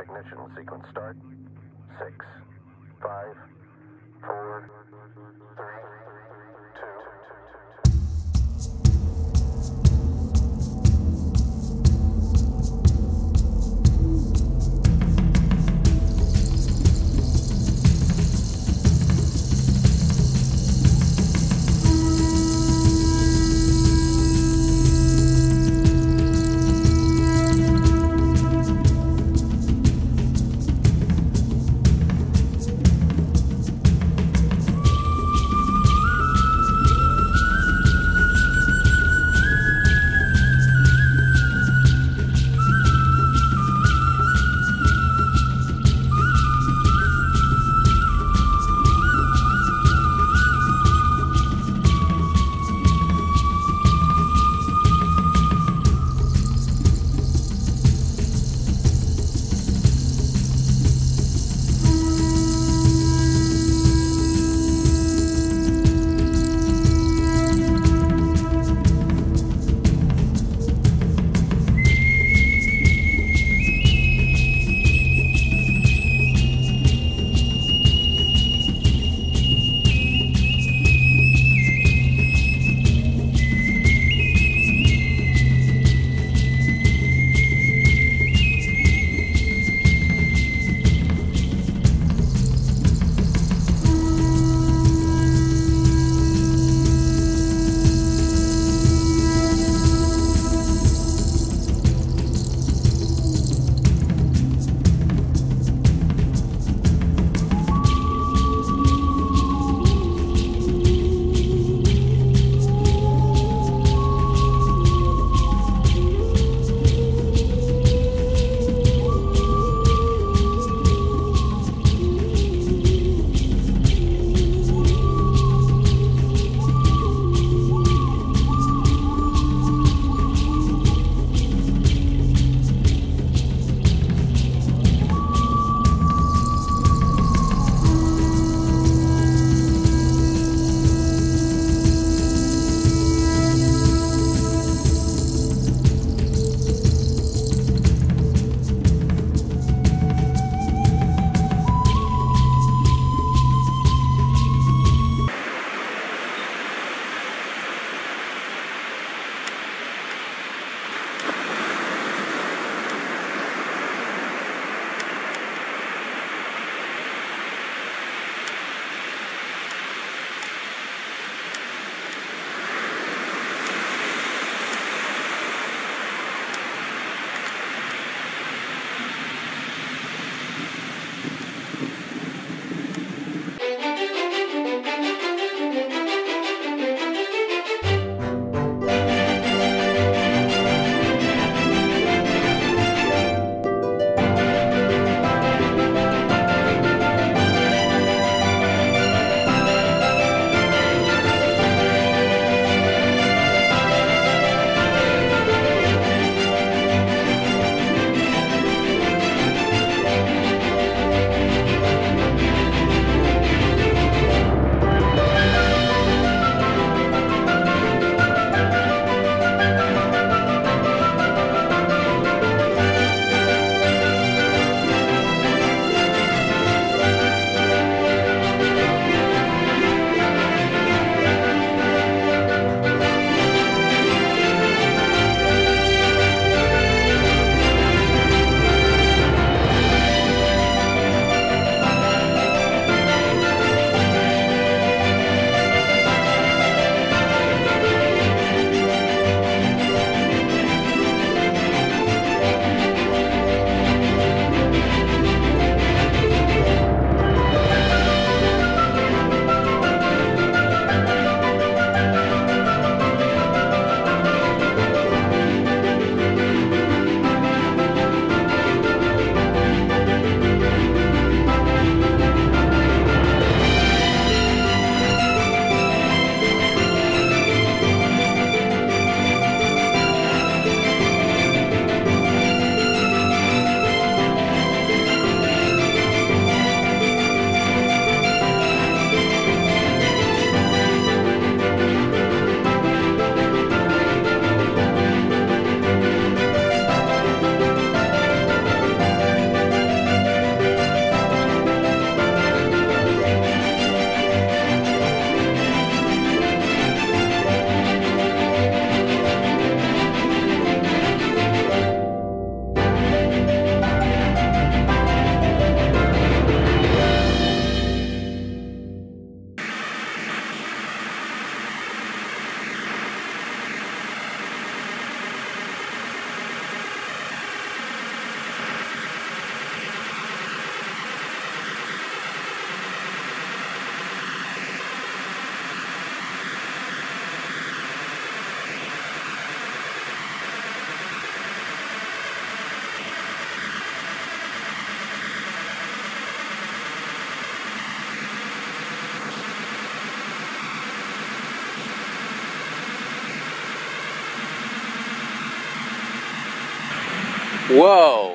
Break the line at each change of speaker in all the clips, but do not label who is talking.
Ignition sequence start. 6, 5, 4, 3,
Whoa.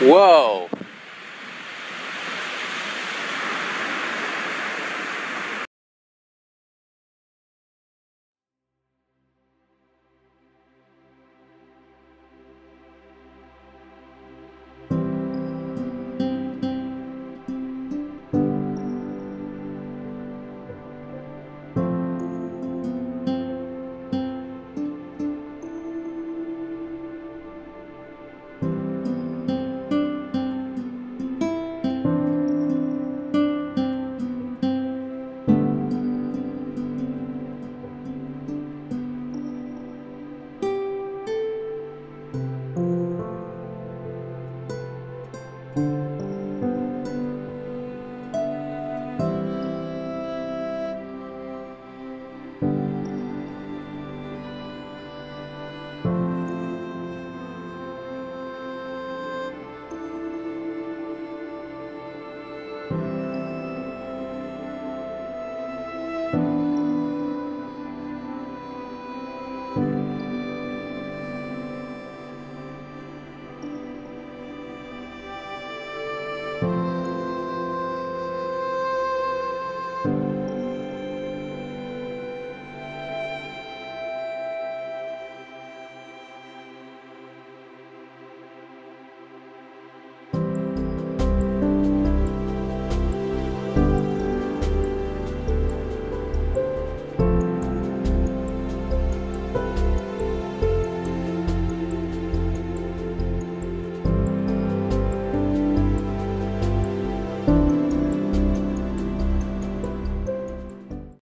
Whoa.